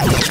you